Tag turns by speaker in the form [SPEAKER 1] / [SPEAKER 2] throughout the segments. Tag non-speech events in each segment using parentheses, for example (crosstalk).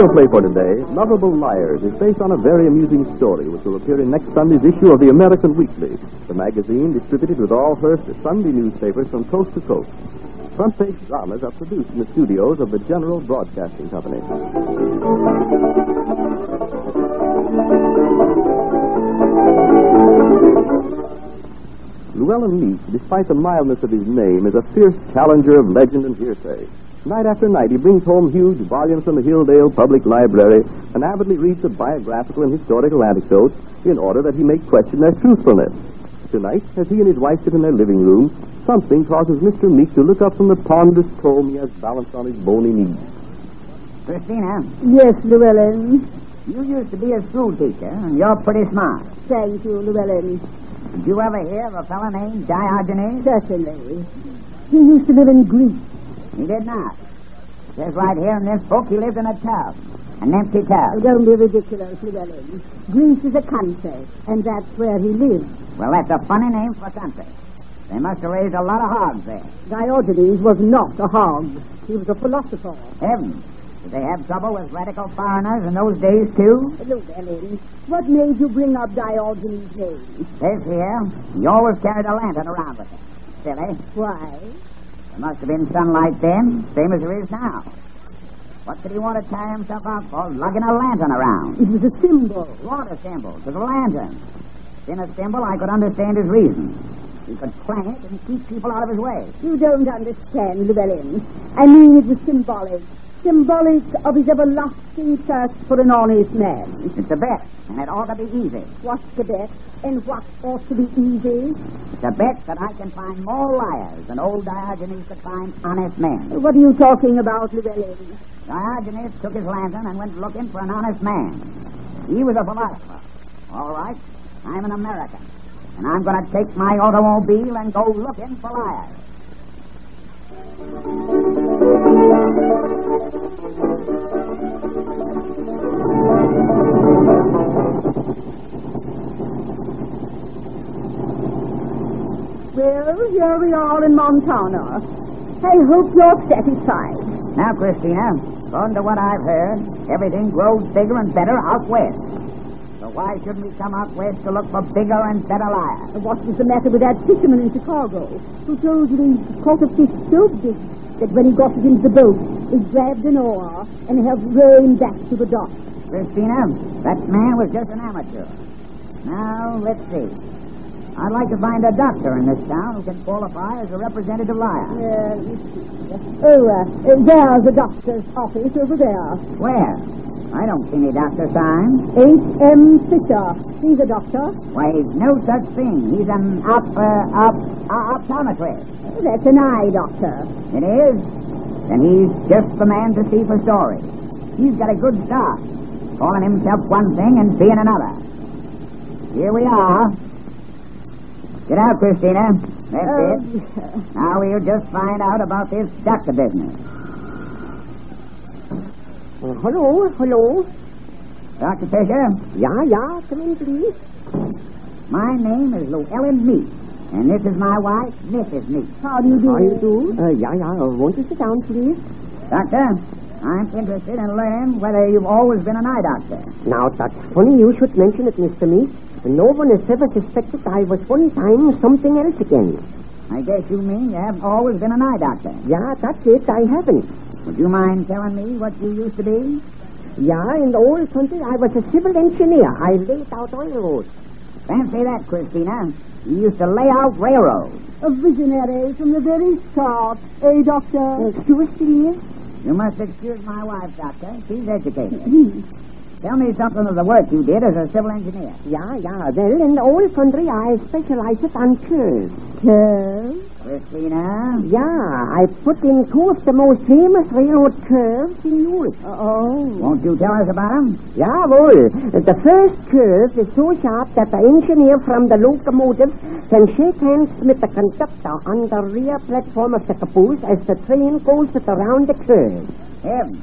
[SPEAKER 1] radio play for today, Lovable Liars, is based on a very amusing story which will appear in next Sunday's issue of the American Weekly, the magazine distributed with all Hearst Sunday newspapers from coast to coast. Front page dramas are produced in the studios of the General Broadcasting Company. Llewellyn Meek, despite the mildness of his name, is a fierce challenger of legend and hearsay. Night after night, he brings home huge volumes from the Hilldale Public Library and avidly reads the biographical and historical anecdotes in order that he may question their truthfulness. Tonight, as he and his wife sit in their living room, something causes Mr. Meek to look up from the ponderous tome he has balanced on his bony knees.
[SPEAKER 2] Christina,
[SPEAKER 3] Yes, Llewellyn.
[SPEAKER 2] you used to be a school teacher, and you're pretty smart.
[SPEAKER 3] Thank you, Llewellyn.
[SPEAKER 2] Did you ever hear of a fellow named Diogenes?
[SPEAKER 3] Certainly. He used to live in Greece.
[SPEAKER 2] He did not. It says right here in this book he lived in a tub, an empty
[SPEAKER 3] Oh,
[SPEAKER 2] tub.
[SPEAKER 3] don't be ridiculous, Llewellyn. Greece is a country, and that's where he lived.
[SPEAKER 2] Well, that's a funny name for a country. They must have raised a lot of hogs there.
[SPEAKER 3] Diogenes was not a hog. He was a philosopher.
[SPEAKER 2] Heavens. Did they have trouble with radical foreigners in those days, too?
[SPEAKER 3] Llewellyn, what made you bring up Diogenes' name?
[SPEAKER 2] Says here, he always carried a lantern around with him. Silly.
[SPEAKER 3] Why?
[SPEAKER 2] Must have been sunlight then, same as there is now. What did he want to tire himself out for, lugging a lantern around?
[SPEAKER 3] It was a symbol.
[SPEAKER 2] What a symbol. It was a lantern. In a symbol, I could understand his reason. He could clang it and keep people out of his way.
[SPEAKER 3] You don't understand, Llewellyn. I mean, it was symbolic. Symbolic of his everlasting thirst for an honest man.
[SPEAKER 2] It's a bet, and it ought to be easy.
[SPEAKER 3] What's the bet? And what ought to be easy?
[SPEAKER 2] It's a bet that I can find more liars than old Diogenes could find honest men.
[SPEAKER 3] What are you talking about, Llewellyn?
[SPEAKER 2] Diogenes took his lantern and went looking for an honest man. He was a philosopher. All right, I'm an American, and I'm going to take my automobile and go looking for liars.
[SPEAKER 3] Well, here we are in Montana. I hope you're satisfied.
[SPEAKER 2] Now, Christina, according to what I've heard, everything grows bigger and better out west. So why shouldn't we come out west to look for bigger and better liars?
[SPEAKER 3] What was the matter with that fisherman in Chicago who told you he caught a fish so big that when he got it into the boat, he grabbed an oar and helped row him back to the dock?
[SPEAKER 2] Christina, that man was just an amateur. Now, let's see. I'd like to find a doctor in this town who can qualify as a representative liar.
[SPEAKER 3] Uh, oh, uh, uh, there's the doctor's office over there.
[SPEAKER 2] Where? I don't see any doctor sign.
[SPEAKER 3] H.M. Fisher. He's a doctor.
[SPEAKER 2] Why, he's no such thing. He's an op, uh, op, uh, optometrist.
[SPEAKER 3] That's an eye doctor.
[SPEAKER 2] It is? Then he's just the man to see for stories. He's got a good start, calling himself one thing and being another. Here we are. Get out, Christina. That's
[SPEAKER 3] Oh,
[SPEAKER 2] it. Now we'll just find out about this doctor business.
[SPEAKER 3] Uh, hello, hello.
[SPEAKER 2] Dr. Fisher,
[SPEAKER 3] Yeah, yeah, come in, please.
[SPEAKER 2] my name is Llewellyn Meek, and this is my wife, Mrs. Meek.
[SPEAKER 3] How do you do?
[SPEAKER 4] How you do? Uh, yeah, yeah. Uh, won't you sit down, please?
[SPEAKER 2] Doctor, I'm interested in learning whether you've always been an eye doctor.
[SPEAKER 4] Now, that's funny you should mention it, Mr. Meek. No one has ever suspected I was one time something else again.
[SPEAKER 2] I guess you mean you haven't always been an eye doctor.
[SPEAKER 4] Yeah, that's it. I haven't.
[SPEAKER 2] Would you mind telling me what you used to be?
[SPEAKER 4] Yeah, in the old country, I was a civil engineer. I laid out railroads.
[SPEAKER 2] Fancy that, Christina. You used to lay out railroads.
[SPEAKER 3] A visionary from the very start. Eh, doctor?
[SPEAKER 4] Excuse, please.
[SPEAKER 2] You must excuse my wife, Doctor. She's educated. Tell me something of the work you did as a civil engineer.
[SPEAKER 4] Yeah, yeah. Well, in the old country, I specialized on curves.
[SPEAKER 3] Curves?
[SPEAKER 2] Christina?
[SPEAKER 4] Yeah, I put in two of the most famous railroad curves in Europe.
[SPEAKER 3] Oh.
[SPEAKER 2] Won't you tell us about them?
[SPEAKER 4] Yeah, well, the first curve is so sharp that the engineer from the locomotive can shake hands with the conductor on the rear platform of the caboose as the train goes around the curve.
[SPEAKER 2] Heavens.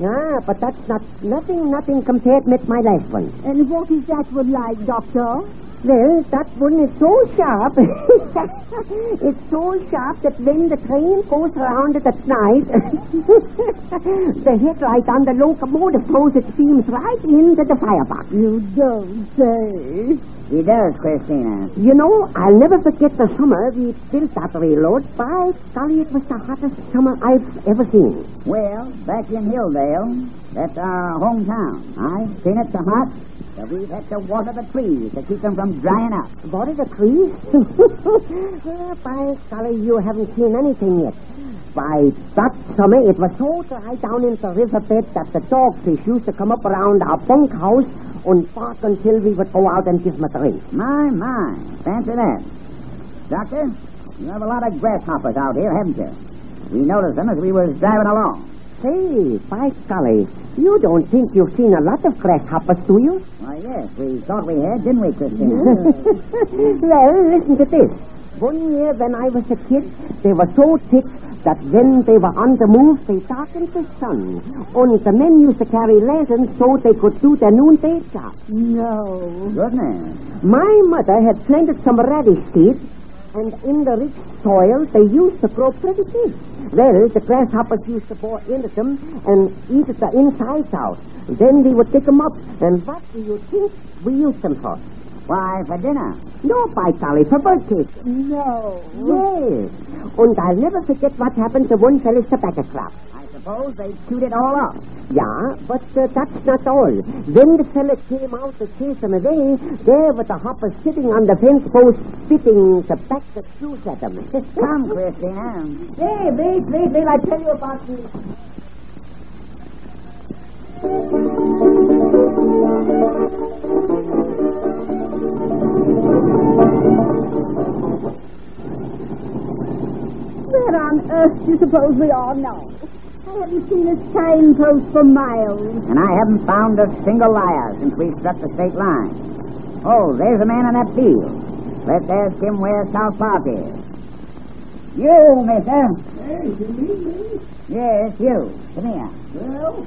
[SPEAKER 4] Yeah, but that's not nothing, nothing compared with my last one.
[SPEAKER 3] And what is that one like, doctor?
[SPEAKER 4] Well, that one (laughs) is so sharp. it's so sharp that when the train goes around it at night, (laughs) the headlight on the locomotive throws its beams right into the firebox.
[SPEAKER 3] You don't say.
[SPEAKER 2] He does, Christina.
[SPEAKER 4] You know, I'll never forget the summer we built that railroad. By golly, it was the hottest summer I've ever seen.
[SPEAKER 2] Well, back in Hilldale, that's our hometown. I've seen it so hot we've had to water the trees to keep them from drying up.
[SPEAKER 4] Water the trees? (laughs) By golly, you haven't seen anything yet. By that summer, it was so dry down in the riverbed that the dogfish used to come up around our bunkhouse and bark until we would go out and give them a drink.
[SPEAKER 2] My, my. Fancy that. Doctor, you have a lot of grasshoppers out here, haven't you? We noticed them as we was driving along.
[SPEAKER 4] Say, by golly, you don't think you've seen a lot of grasshoppers, do you?
[SPEAKER 2] Why, yes, we thought we had, didn't we, Christina? (laughs)
[SPEAKER 4] well, listen to this. One year when I was a kid, they were so thick that when they were on the move, they darkened the sun. Only the men used to carry lanterns so they could do their noonday job.
[SPEAKER 3] No.
[SPEAKER 2] Goodness.
[SPEAKER 4] My mother had planted some radish seeds, and in the rich soil they used to grow pretty big. Well, the grasshoppers used to bore into them and eat the insides out. Then we would dig them up, and what do you think we used them for?
[SPEAKER 2] Why, for dinner.
[SPEAKER 4] No, by golly, for cake.
[SPEAKER 3] No.
[SPEAKER 4] Yes. And I'll never forget what happened to one fellow's tobacco crop.
[SPEAKER 2] I suppose they chewed it all up.
[SPEAKER 4] Yeah, but uh, that's not all. When the fella came out to chase them away, there were the hopper sitting on the fence post, spitting tobacco shoes at them. (laughs)
[SPEAKER 2] Come, Christina.
[SPEAKER 4] Hey, wait, wait, wait, I'll tell you about this.
[SPEAKER 3] Where on earth do you suppose we are now? I haven't seen a signpost for miles.
[SPEAKER 2] And I haven't found a single liar since we struck the state line. Oh, there's a man on that field. Let's ask him where South Park is. You, mister.
[SPEAKER 5] Hey, you need me?
[SPEAKER 2] Yes, you. Come here.
[SPEAKER 5] Well,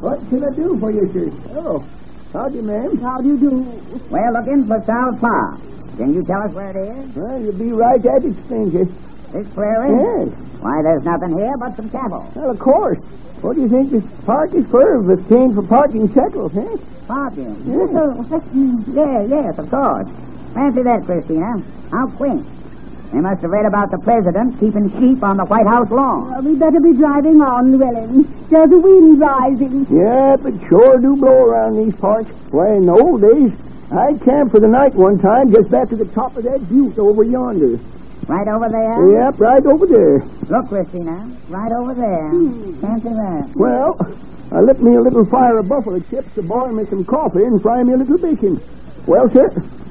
[SPEAKER 5] what can I do for you, sir? Oh, howdy, ma'am.
[SPEAKER 3] How do you do?
[SPEAKER 2] We're looking for South Park. Can you tell us where it is?
[SPEAKER 5] Well, you'll be right at it, stranger.
[SPEAKER 2] This prairie?
[SPEAKER 5] Yes.
[SPEAKER 2] Why, there's nothing here but some cattle.
[SPEAKER 5] Well, of course. What do you think this park is for if it came for parking shekels, eh?
[SPEAKER 2] Parking.
[SPEAKER 5] Yeah.
[SPEAKER 2] yeah, yes, of course. Fancy that, Christina. How quaint. They must have read about the president keeping sheep on the White House lawn.
[SPEAKER 3] Well, we better be driving on, Llewellyn. There's a wind rising.
[SPEAKER 5] Yeah, but sure do blow around these parts. Why, in the old days, I camped for the night one time just back to the top of that butte over yonder.
[SPEAKER 2] Right over there?
[SPEAKER 5] Yep, right over there.
[SPEAKER 2] Look, Christina. Right over there. Hmm. Fancy that.
[SPEAKER 5] Well, uh, I lit me a little fire of buffalo chips to boil me some coffee and fry me a little bacon. Well, sir,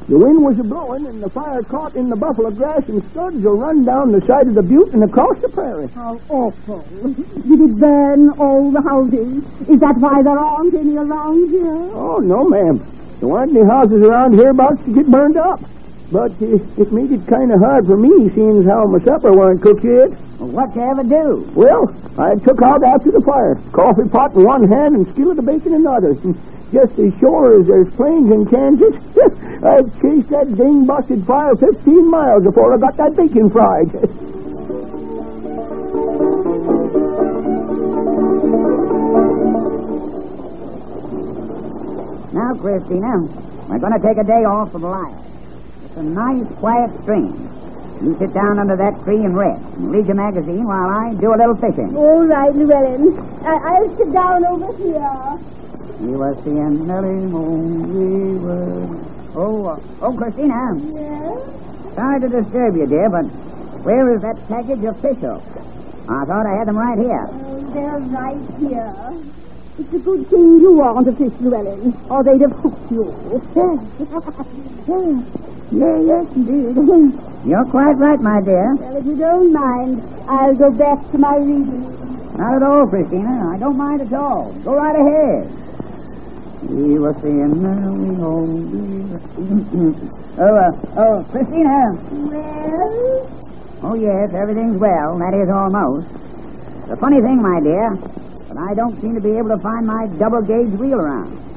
[SPEAKER 5] the wind was a blowing and the fire caught in the buffalo grass and started to run down the side of the butte and across the prairie.
[SPEAKER 3] How awful. Did it burn all the houses? Is that why there aren't any around here?
[SPEAKER 5] Oh, no, ma'am. There weren't any houses around hereabouts to get burned up. But uh, it made it kind of hard for me, seeing as how my supper wasn't cooked yet.
[SPEAKER 2] Well, what'd you ever do?
[SPEAKER 5] Well, I took out after the fire, coffee pot in one hand and skillet of bacon in the other. And Just as sure as there's plains in Kansas, (laughs) I chased that ding busted fire 15 miles before I got that bacon fried. (laughs)
[SPEAKER 2] Now, Christina, we're going to take a day off from life. A nice, quiet stream. You sit down under that tree and rest, and read your magazine while I do a little fishing.
[SPEAKER 3] All right, Llewellyn. I- I'll sit down over here.
[SPEAKER 2] We were seeing Nellie Moon, we were... Oh, uh, oh, Christina,
[SPEAKER 3] Yes?
[SPEAKER 2] sorry to disturb you, dear, but where is that package of fish hooks? I thought I had them right here.
[SPEAKER 3] Oh, they're right here. It's a good thing you aren't a fish, Llewellyn, or they'd have hooked you. (laughs) (laughs)
[SPEAKER 2] Yeah, yes, indeed. (laughs) You're quite right, my dear.
[SPEAKER 3] well, if you don't mind, I'll go back to my reading.
[SPEAKER 2] Not at all, Christina. I don't mind at all. Go right ahead. We were seeing Nellie Moon, we oh, uh, oh, Christina.
[SPEAKER 3] Well?
[SPEAKER 2] Oh, yes, everything's well. That is almost. The funny thing, my dear, that I don't seem to be able to find my double gauge wheel around.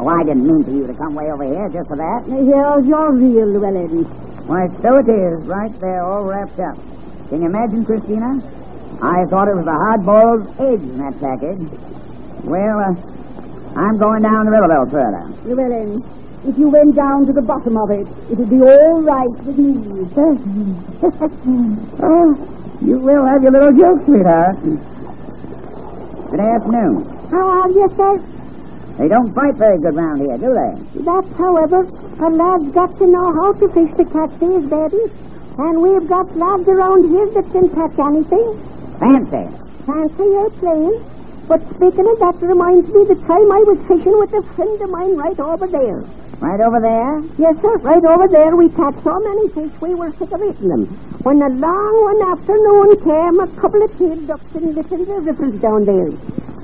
[SPEAKER 2] Oh, I didn't mean for you to come way over here just for that.
[SPEAKER 3] Here's your reel Llewellyn.
[SPEAKER 2] Why, so it is, right there, all wrapped up. Can you imagine, Christina? I thought it was a hard-boiled egg in that package. Well, uh, I'm going down the river a little further.
[SPEAKER 3] Llewellyn, if you went down to the bottom of it, it'd be all right with me. (laughs)
[SPEAKER 2] oh, you will have your little joke, sweetheart. Good afternoon.
[SPEAKER 4] How are you, sir?
[SPEAKER 2] They don't fight very good round here, do they?
[SPEAKER 4] That, however, a lad's got to know how to fish to catch these babies. And we've got lads around here that can catch anything.
[SPEAKER 2] Fancy.
[SPEAKER 4] Fancy eh, your playing. But speaking of that reminds me the time I was fishing with a friend of mine right over there.
[SPEAKER 2] Right over there?
[SPEAKER 4] Yes, sir, right over there we caught so many fish we were sick of eating them. When along one afternoon came a couple of kid ducks and little ripples down there.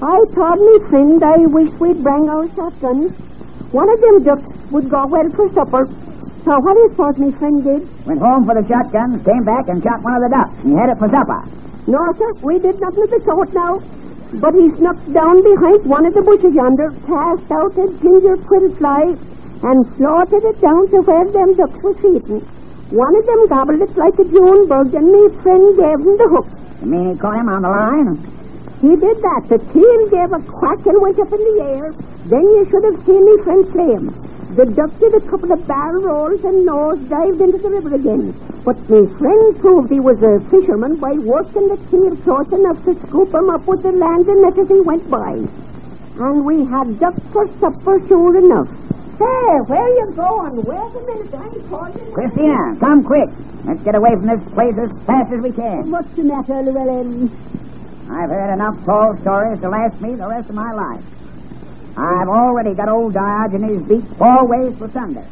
[SPEAKER 4] I told me friend I wish we'd bring our shotguns. One of them ducks would go well for supper. So what do you suppose me friend did?
[SPEAKER 2] Went home for the shotgun, came back and shot one of the ducks, and you had it for supper.
[SPEAKER 4] No, sir, we did nothing of the sort now. But he snuck down behind one of the bushes yonder, cast out a ginger quill fly, and slaughtered it down to where them ducks was feeding. One of them gobbled it like a June bug, and me friend gave him the hook.
[SPEAKER 2] You mean he caught him on the line?
[SPEAKER 4] He did that. The tail gave a quack and went up in the air. Then you should have seen me friend slay him. The duck did a couple of barrel rolls and nose dived into the river again. But my friend proved he was a fisherman by working the tail close enough to scoop him up with the landing net as he went by. And we had duck for supper sure enough. Hey, where are you going? Wait a minute, I'm calling.
[SPEAKER 2] Christina, come quick. Let's get away from this place as fast as we can.
[SPEAKER 3] What's the matter, Llewellyn?
[SPEAKER 2] I've heard enough tall stories to last me the rest of my life. I've already got old Diogenes beat four ways for Sunday.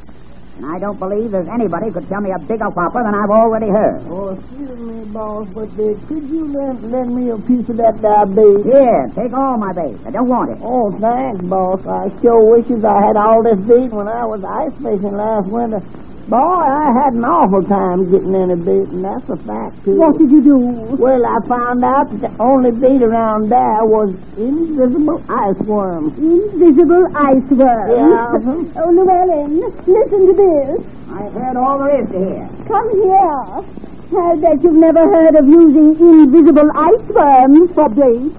[SPEAKER 2] And I don't believe there's anybody could tell me a bigger whopper than I've already heard.
[SPEAKER 5] Oh, excuse me, boss, but uh, could you lend, lend me a piece of that there bait?
[SPEAKER 2] Here, take all my bait. I don't want it.
[SPEAKER 5] Oh, thanks, boss. I sure wishes I had all this bait when I was ice fishing last winter. Boy, I had an awful time getting in a bait, and that's a fact, too.
[SPEAKER 3] What did you do?
[SPEAKER 5] Well, I found out that the only bait around there was invisible ice worms.
[SPEAKER 3] Invisible ice worms?
[SPEAKER 5] Yeah. (laughs)
[SPEAKER 3] oh, Llewellyn, listen to this.
[SPEAKER 2] I've heard all there is to hear.
[SPEAKER 3] Come here. I bet you've never heard of using invisible ice worms for bait.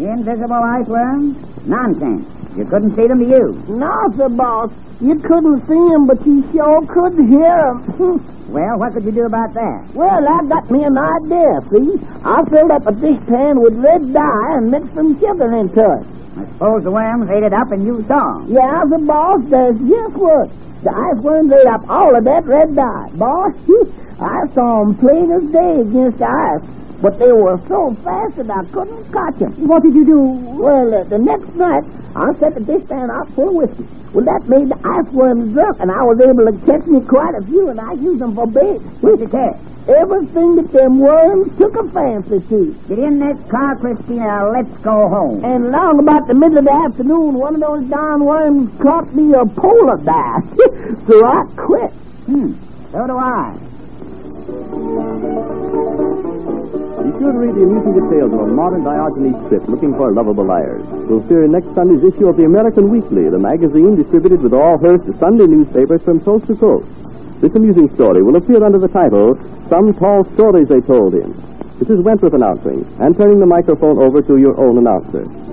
[SPEAKER 2] Invisible ice worms? Nonsense. You couldn't see them to use.
[SPEAKER 5] No, sir, boss. You couldn't see them, but you sure could hear 'em. (laughs)
[SPEAKER 2] Well, what could you do about that?
[SPEAKER 5] well, that got me an idea, see? I filled up a dishpan with red dye and mixed some sugar into it.
[SPEAKER 2] I suppose the worms ate it up and you saw 'em.
[SPEAKER 5] Yeah, the boss does just what? The ice worms ate up all of that red dye. Boss, (laughs) I saw 'em plain as day against the ice. But they were so fast that I couldn't catch 'em.
[SPEAKER 3] What did you do?
[SPEAKER 5] Well, uh, the next night, I set the dishpan out full of whiskey. Well, that made the ice worms drunk, and I was able to catch me quite a few, and I used them for bait.
[SPEAKER 2] What'd you?
[SPEAKER 5] Everything that them worms took a fancy to.
[SPEAKER 2] Get in that car, Christina. Let's go home.
[SPEAKER 5] And long about the middle of the afternoon, one of those darn worms caught me a polar bear. (laughs) so I quit.
[SPEAKER 2] Hmm. So do I.
[SPEAKER 1] Be sure to read the amusing details of a modern Diogenes trip looking for lovable liars. We'll in next Sunday's issue of the American Weekly, the magazine distributed with all Hearst Sunday newspapers from coast to coast. This amusing story will appear under the title, Some Tall Stories They Told Him. This is Wentworth announcing and turning the microphone over to your own announcer.